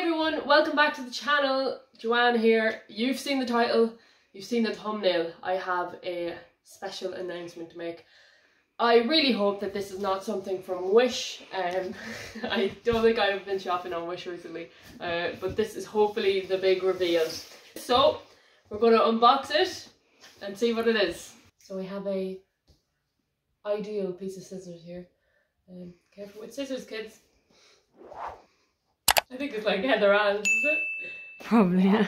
everyone, welcome back to the channel. Joanne here. You've seen the title, you've seen the thumbnail. I have a special announcement to make. I really hope that this is not something from Wish. Um, I don't think I've been shopping on Wish recently, uh, but this is hopefully the big reveal. So, we're going to unbox it and see what it is. So we have a ideal piece of scissors here. Um, careful with scissors, kids. I think it's like Heather Allen, is it? Probably. Yeah.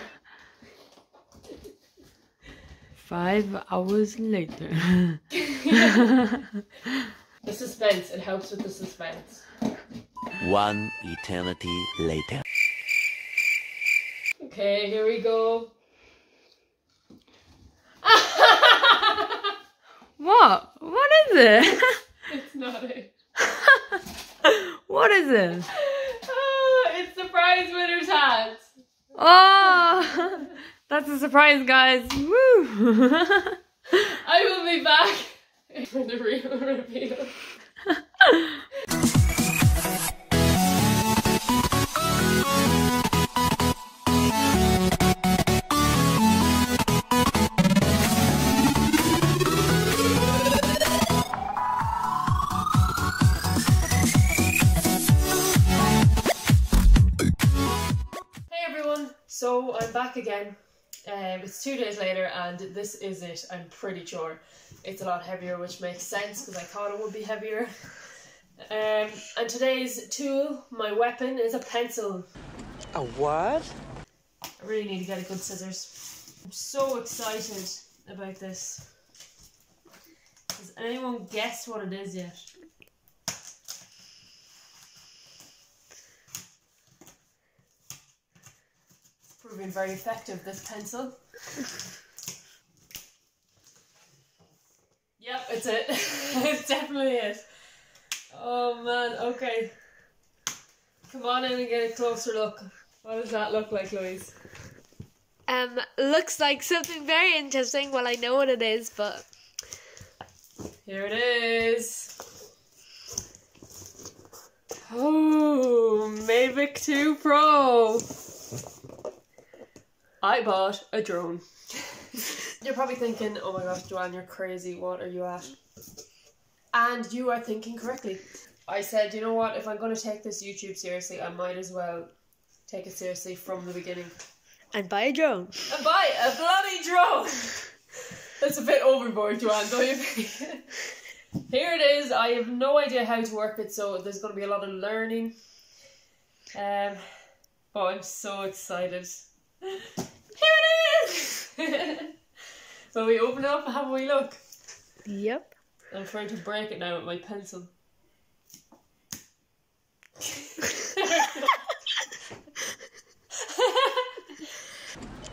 Five hours later. The suspense, it helps with the suspense. One eternity later. Okay, here we go. what? What is it? it's not it. what is it? Surprise winner's hat. Oh, that's a surprise, guys. Woo! I will be back for the real reveal. So I'm back again. Um, it's two days later, and this is it. I'm pretty sure it's a lot heavier, which makes sense because I thought it would be heavier. Um, and today's tool, my weapon, is a pencil. A what? I really need to get a good scissors. I'm so excited about this. Has anyone guessed what it is yet? Proving very effective, this pencil. yep, it's it. it's definitely it. Oh man, okay. Come on in and get a closer look. What does that look like, Louise? Um, looks like something very interesting. Well, I know what it is, but Here it is. Oh, Mavic 2 Pro. I bought a drone. you're probably thinking, oh my gosh, Joanne, you're crazy. What are you at? And you are thinking correctly. I said, you know what, if I'm going to take this YouTube seriously, I might as well take it seriously from the beginning. and buy a drone. And buy a bloody drone! That's a bit overboard, Joanne, don't you think? Here it is. I have no idea how to work it, so there's going to be a lot of learning. Um, oh, I'm so excited. Here it is! so we open it up and have a wee look. Yep. I'm trying to break it now with my pencil.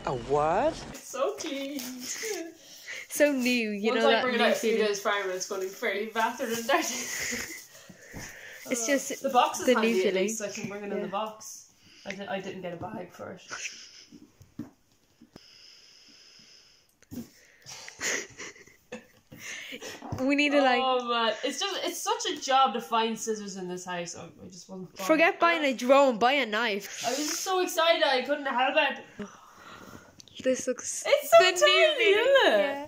A what? It's so clean. So new, you Once know I that bring it new out a few feeling. days it's going to be fairly battered and dirty. It's just The box is the handy new feeling. least, so I can bring it in the box. I, di- I didn't get a bag for it. We need to like oh man, it's just it's such a job to find scissors in this house. I, I just wasn't. bothered. forget buying a drone, buy a knife. I was just so excited I couldn't help it. This looks It's so tiny, isn't it? Yeah.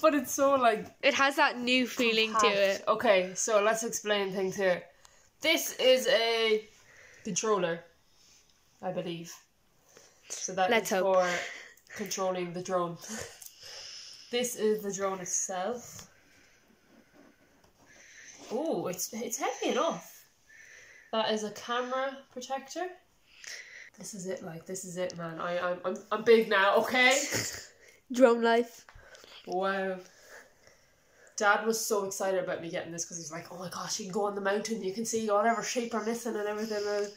But it's so like It has that new feeling to it. Okay, so let's explain things here. This is a controller, I believe. So that Let's is for controlling the drone. this is the drone itself. Oh, it's it's heavy enough. That is a camera protector. This is it, like this is it, man. I I'm I'm, I'm big now, okay? Drone life. Wow. Dad was so excited about me getting this because he's like, oh my gosh, you can go on the mountain, you can see whatever shape I'm missing and everything. And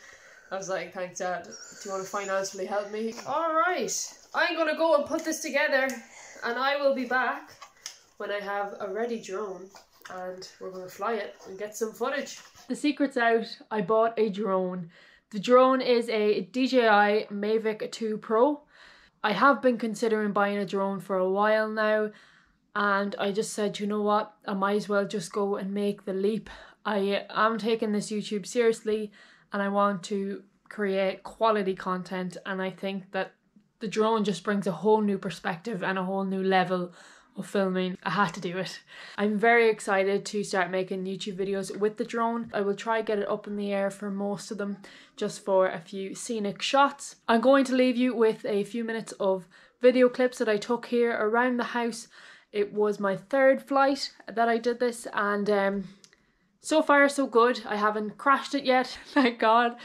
I was like, thanks, Dad. Do you want to financially help me? Alright, I'm going to go and put this together and I will be back when I have a ready drone and we're going to fly it and get some footage. The secret's out. I bought a drone. The drone is a DJI Mavic 2 Pro. I have been considering buying a drone for a while now, and I just said, you know what, I might as well just go and make the leap. I am taking this YouTube seriously, and I want to create quality content, and I think that the drone just brings a whole new perspective and a whole new level of filming. I had to do it. I'm very excited to start making YouTube videos with the drone. I will try get it up in the air for most of them just for a few scenic shots. I'm going to leave you with a few minutes of video clips that I took here around the house. It was my third flight that I did this and um, so far so good. I haven't crashed it yet, thank God.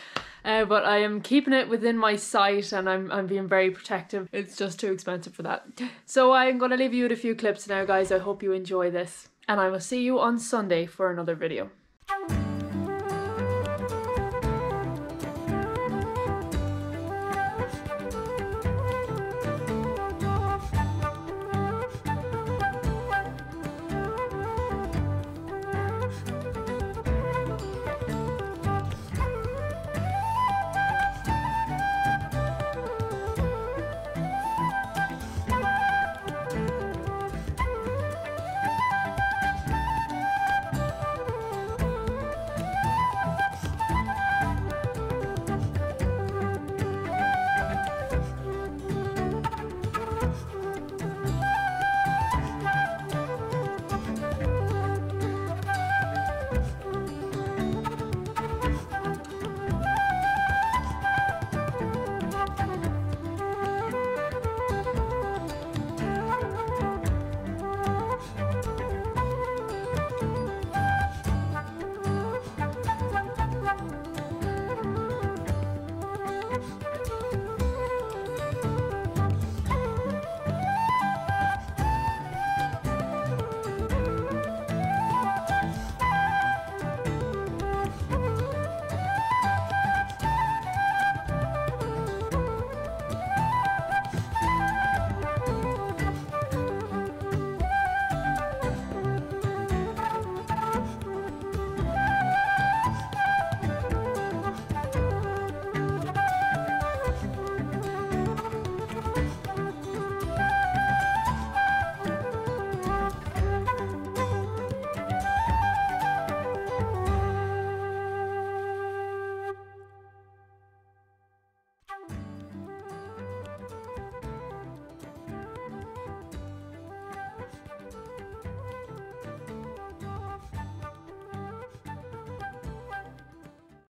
Uh, but I am keeping it within my sight and I'm, I'm being very protective. It's just too expensive for that. So I'm going to leave you with a few clips now, guys. I hope you enjoy this. And I will see you on Sunday for another video.